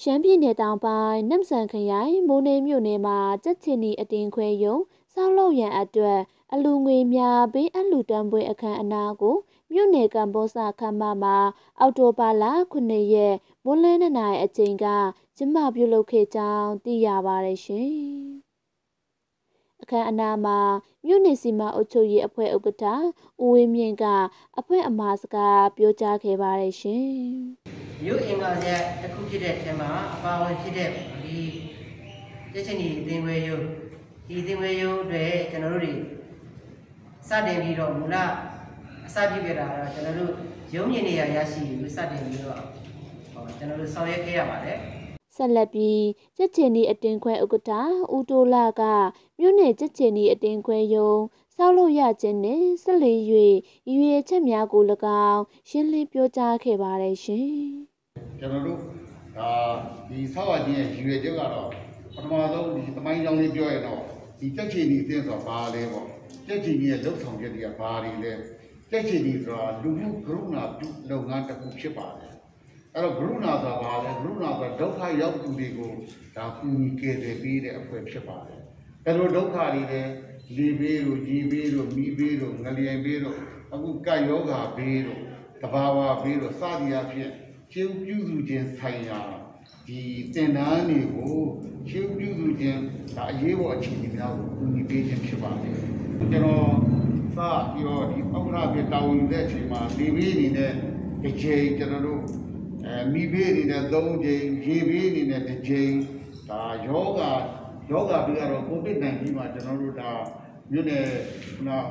ရှမ်းပြည်နယ်တောင်ပိုင်းနမ်ဆန်ခရိုင်မိုးနေမြို့နယ်မှာကြက်ချင်နီအတင်ခွဲယုံစောက်လုပ်ရန်အတွက်အလူငွေများဘေးအလူတန်းပွဲအခမ်းအနားကိုမြို့နယ်ကမ္ဘောဇခမ်းမမှာ အောက်တိုဘာလ9ရက်မွန်းလင်း2နာရီအချိန်ကကျင်းပပြုလုပ်ခဲ့ကြောင်းသိရပါတယ်ရှင်။အ ခမ်းအနားမှာမြို့နယ်စီမံအုပ်ချုပ်ရေးအဖွဲ့ဥက္ကဋ္ဌဦးဝင်းမြင့်ကအဖွဲ့အမှားစကားပြောကြားခဲ့ပါတယ်ရှင်။မြို့အင်္ဂါရက်တစ်ခုဖြစ်တဲ့အထက်မှာအပါအဝင်ဖြစ်တဲ့ဒီကျချင်းဒီအသင်းဝဲရုံဒီအသင်းဝဲရုံတွေကျွန်တော်တို့တွေစတင်ပြီးတော့မူလအစပြုခဲ့တာတော့ကျွန်တော်တို့ရုံညင်နေရရရှိပြီးစတင်ပြီးတော့ဟောကျွန်တော်တို့ဆောင်ရွက်ခဲ့ရပါတယ် ဆက်လက်ပြီးကြက်ချင်နီအတင်ခွဲဥက္ကဋ္ဌဦးတိုးလာကမြို့နယ်ကြက်ချင်နီအတင်ခွဲယုံစောက်လို့ရခြင်းနဲ့ဆက်လက်၍ရည်ရွယ်ချက်များကို၎င်းရှင်းလင်းပြောကြားခဲ့ပါတယ်ရှင်ကျွန်တော်တို့ဒါဒီဆောက်ရခြင်းရဲ့ရည်ရွယ်ချက်ကတော့ပထမဆုံးဒီသမိုင်းကြောင်းလေးပြောရတော့ဒီတက်ချီနီအသင်းဆိုတာဘာလဲပေါ့တက်ချီနီရဲ့လှုပ်ဆောင်ချက်တွေကဘာတွေလဲတက်ချီနီဆိုတာလူမှုကရုဏာပြုလုပ်ငန်းတစ်ခုဖြစ်ပါတယ် အဲ့တော့ကရုဏာဆိုတာဘာလဲကရုဏာဆိုတာဒုက္ခရောက်သူတွေကိုဒါကူညီကယ်တယ်ပေးတဲ့အဖွဲ့ဖြစ်ပါတယ်အဲ့လိုဒုက္ခတွေလည်းလေဘေးတို့ရေဘေးတို့မိဘေးတို့ငလျင်ဘေးတို့အခုကပ်ယောဂါဘေးတို့တဘာဝဘေးတို့စသည်အဖြစ်ရှင်းပြုစုခြင်းဆိုင်ရာဒီတင်တန်းတွေကိုရှင်းပြုစုခြင်းဒါအရေးပေါ်အခြေအနေများကိုကူညီပေးခြင်းဖြစ်ပါတယ်ကျွန်တော်စပြီးတော့ဒီဥက္ကဋ္ဌဖြစ်တာဝန်ယူတဲ့အချိန်မှာဒီဘေးအနေနဲ့တစ်ချိန်ကျွန်တော်တို့ အဲမိဘေးအနေနဲ့၃ချိန်ရေဘေးအနေနဲ့တစ်ချိန်ဒါယောဂယောဂပြီးတော့ COVID-19 မှာကျွန်တော်တို့ဒါမြို့နယ်နော်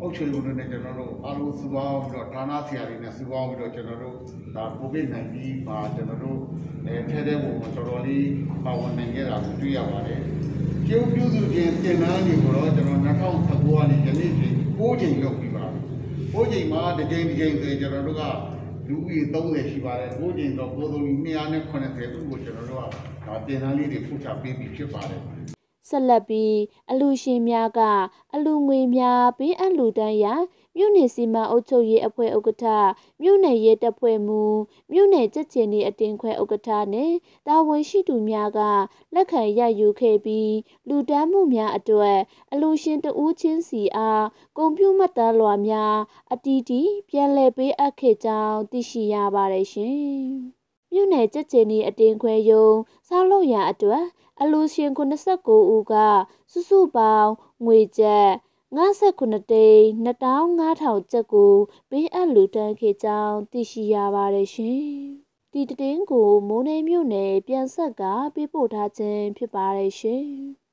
အုပ်ချုပ်ရေးဝန်ထမ်းနဲ့ကျွန်တော်တို့အားလုံးစုပေါင်းပြီးတော့ဌာနဆရာတွေနဲ့စုပေါင်းပြီးတော့ကျွန်တော်တို့ဒါ COVID-19 မှာကျွန်တော်တို့အဲထဲထဲပုံမှာတော်တော်လေးပါဝင်နိုင်ခဲ့တာကိုတွေ့ရပါတယ်။ကျုပ်ပြုစုခြင်းတင်နန်းတွေကိုတော့ကျွန်တော်2019ကနေယနေ့ချိန်6ချိန်လုပ်ပြီးပါပြီ။6ချိန်မှာတစ်ချိန်တစ်ချိန်ဆိုရင်ကျွန်တော်တို့က လူဦးရေ30ရှိပါတယ်။6ချိန်တော့ကိုယ်စုံ290ခုကိုကျွန်တော်တို့ကဒါတင်နန်းလေးတွေပို့ချပေးပြီးဖြစ်ပါတယ်။ဆက်လက်ပြီးအလူရှင်များကအလူငွေများဘေးအလူတန်းရာ မြို့နယ်စီမံအုပ်ချုပ်ရေးအဖွဲ့ဥက္ကဋ္ဌမြို့နယ်ရဲတပ်ဖွဲ့မှူးမြို့နယ်ကြက်ချင်နီအတင်ခွဲဥက္ကဋ္ဌနဲ့တာဝန်ရှိသူများကလက်ခံရယူခဲ့ပြီးလူတန်းမှုများအတွက်အလူရှင်တဦးချင်းစီအားကွန်ပျူမှတ်တမ်းလွှာများအတီးတီပြန်လည်ပေးအပ်ခဲ့ကြောင်းသိရှိရပါတယ်ရှင်။မြို့နယ်ကြက်ချင်နီအတင်ခွဲယုံဆောက်လုပ်ရန်အတွက်အလူရှင်89ဦးကစုစုပေါင်းငွေကျပ် 59တိန်း25000ကျပ်ကိုပေးအပ်လူတန်းခဲ့ကြောင်းသိရှိရပါတယ်ရှင်။ဒီတည်င်းကိုမိုးနေမြို့နယ်ပြန်ဆက်ကပေးပို့ထားခြင်းဖြစ်ပါတယ်ရှင်။